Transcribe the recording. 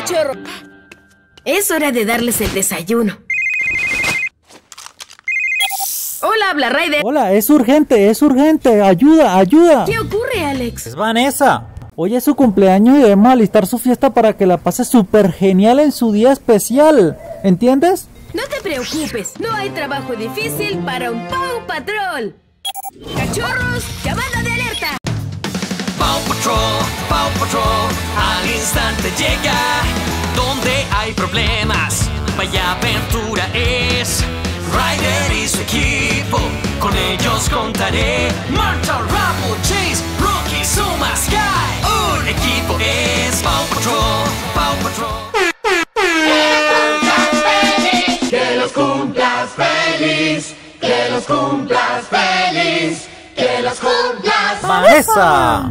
cachorro. Es hora de darles el desayuno. Hola, habla Ryder. Hola, es urgente, es urgente. Ayuda, ayuda. ¿Qué ocurre, Alex? Es Vanessa. Hoy es su cumpleaños y debemos alistar su fiesta para que la pase súper genial en su día especial. ¿Entiendes? No te preocupes, no hay trabajo difícil para un Paw Patrol. Cachorros, llamada de alerta. Paw Patrol, instante llega. Donde hay problemas, vaya aventura es. Ryder y su equipo, con ellos contaré. Marta, Rubble, Chase, Rocky, Suma, Sky. Un equipo es Paw Patrol, Paw Patrol. Que los cumplas feliz, que los cumplas feliz, que los cumplas Vanessa.